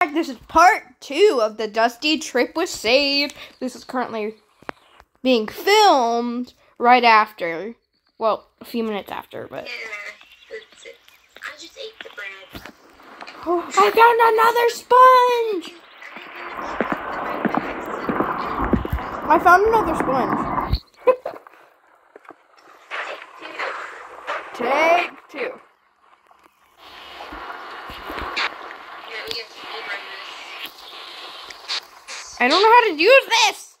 This is part two of the Dusty Trip with Save. This is currently being filmed right after. Well, a few minutes after, but. Yeah. I just ate the bread. Oh, I found another sponge! I found another sponge. Take two. Yeah, we have to rerun this. I don't know how to use this!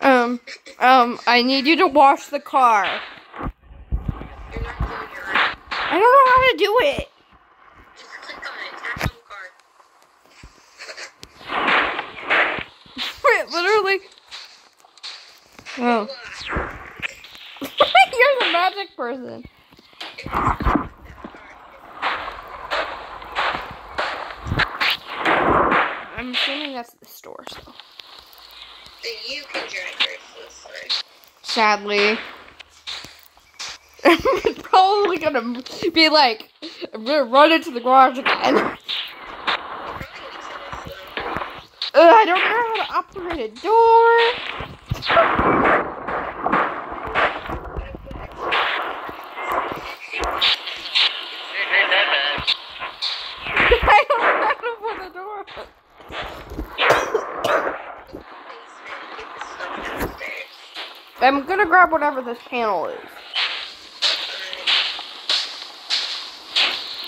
Um, um, I need you to wash the car. It right. I don't know how to do it. It. Wait, literally. Oh. Magic person. I'm assuming that's the store, so. Then you can first this. Sadly. I'm probably gonna be like, I'm gonna run into the garage again. Ugh, You'll probably need to this one. I don't know how to operate a door. I don't know how to put a door. Basement. Get the stuff downstairs. I'm gonna grab whatever this panel is.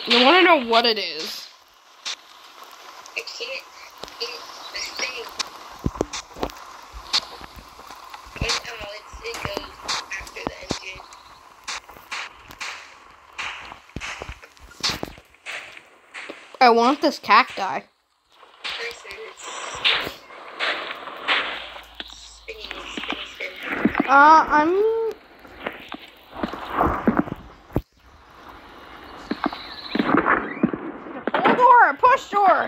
You wanna know what it is? I want this cacti. Uh, I'm. Pull door, push door.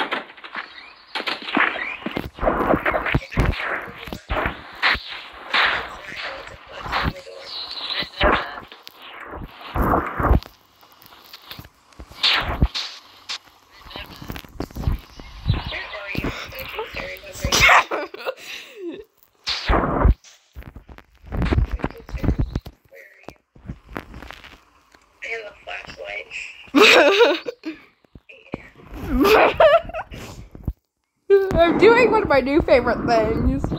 I'm doing one of my new favorite things. Do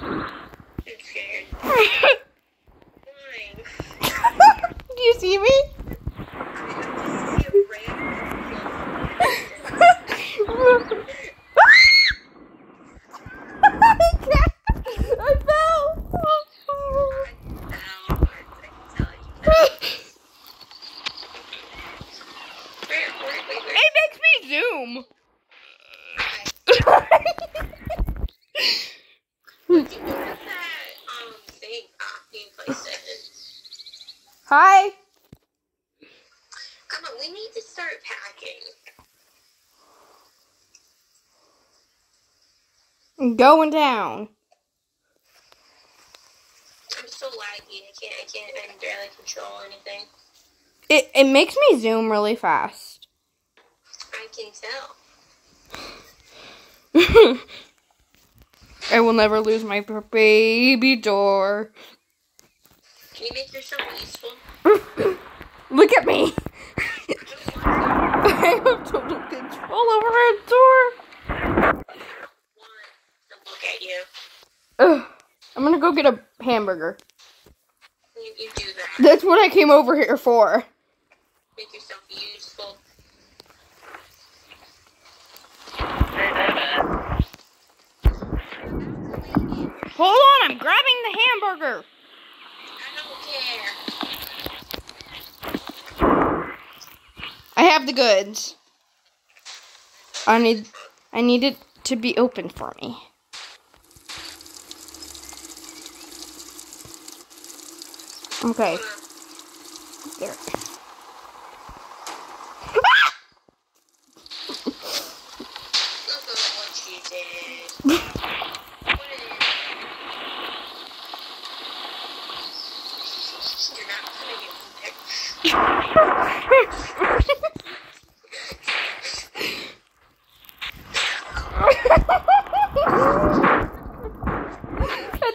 you see me? I can't. I fell. It makes me zoom. Hi. Come on, we need to start packing. I'm going down. I'm so laggy. I can't. I can't. I can barely control anything. It it makes me zoom really fast. I can tell. I will never lose my baby door. Can you make yourself useful? Look at me. I have total control over her door. want to look at you. Ugh. I'm gonna go get a hamburger. You, you do that. That's what I came over here for. Make yourself useful. Hold on, I'm grabbing the hamburger. I have the goods. I need I need it to be open for me. Okay. There. Look at what you did. What is- You're not putting it in there. I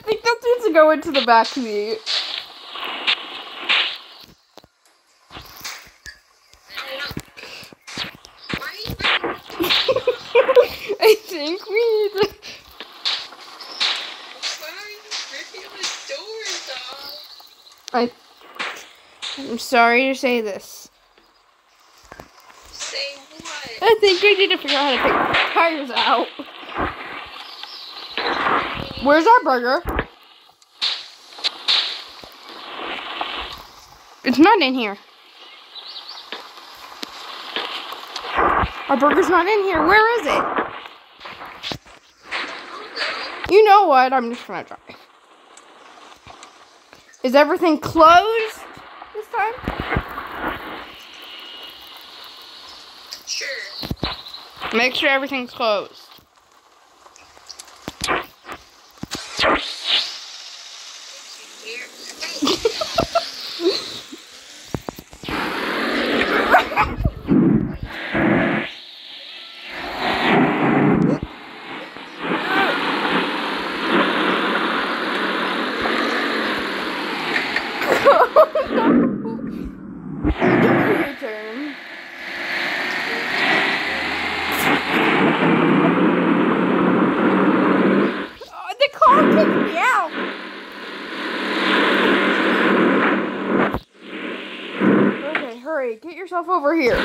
think that needs to go into the back seat. Why are you ripping, I think we need to. why are you ripping the doors off? I. I'm sorry to say this. Say what? I think we need to figure out how to take the tires out. Where's our burger? It's not in here. Our burger's not in here. Where is it? You know what? I'm just gonna try. Is everything closed time? Sure. Make sure everything's closed. Here. Hey, Your turn. Oh, the car kicked me out. Okay, hurry. Get yourself over here.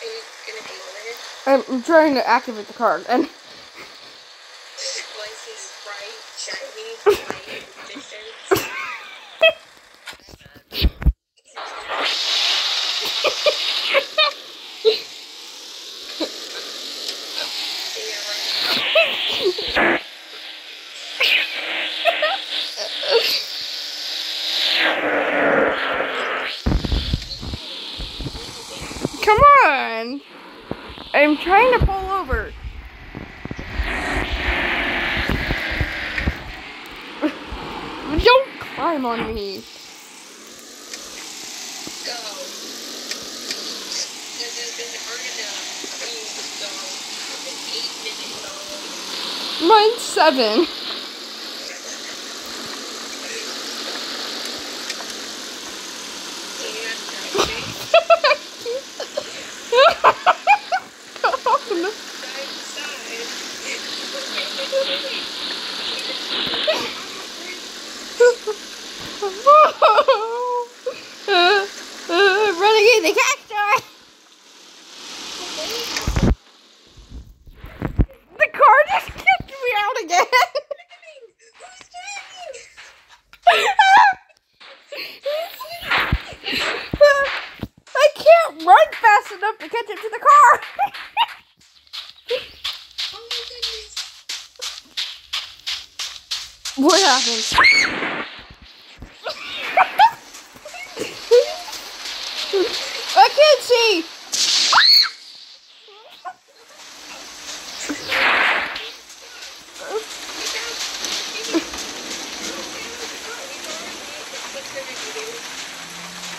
are you gonna deal with it? I'm, trying to activate the car and bright, shiny, white, distance. Yeah, right. come on. I'm trying to pull over. Don't climb on me. Go. This has been hard enough. Please go. It's been eight minutes long. Mine's seven. Do you have driving? Side to uh, uh, running in the cacti. The car just kicked me out again. I can't fast enough to catch up to the car. Oh what happened? I can't see.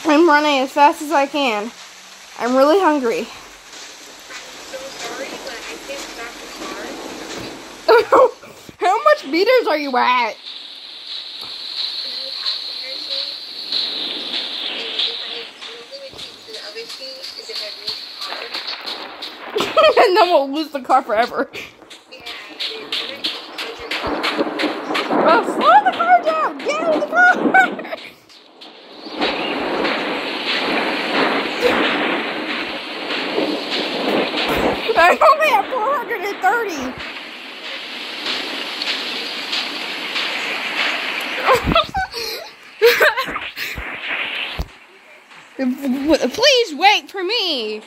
I'm running as fast as I can. I'm really hungry. so sorry, but I can't stop. How much meters are you at? and then we'll lose the car forever. Well, slow the car down. Get out of the car. I only have 430. Please wait for me.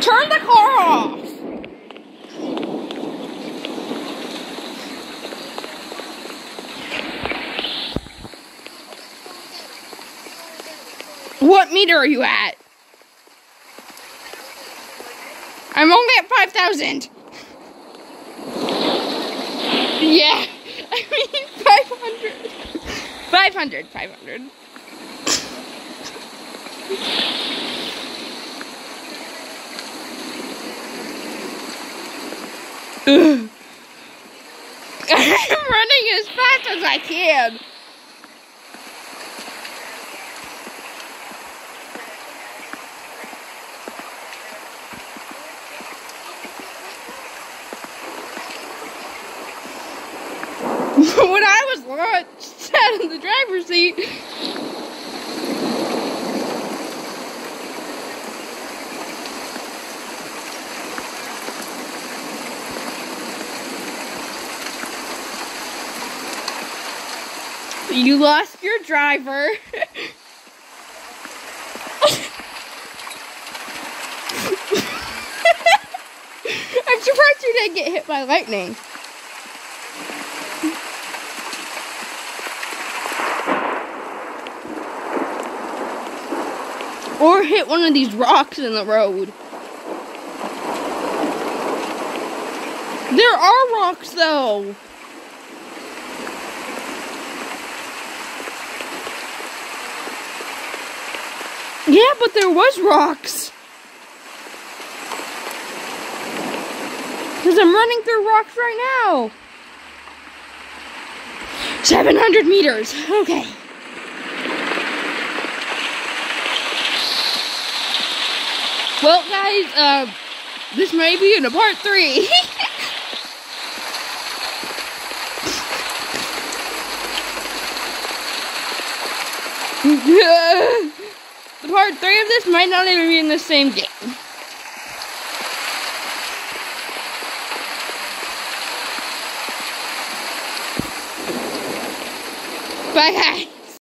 Turn the car off. What meter are you at? I'm only at 5,000. Yeah. I mean, 500. 500. 500. Ugh. I'm running as fast as I can. I sat in the driver's seat. You lost your driver. I'm surprised you didn't get hit by lightning. Or hit one of these rocks in the road. There are rocks though. Yeah, but there was rocks. Because I'm running through rocks right now. 700 meters. Okay. Well, guys, uh, this may be in a part three. the part three of this might not even be in the same game.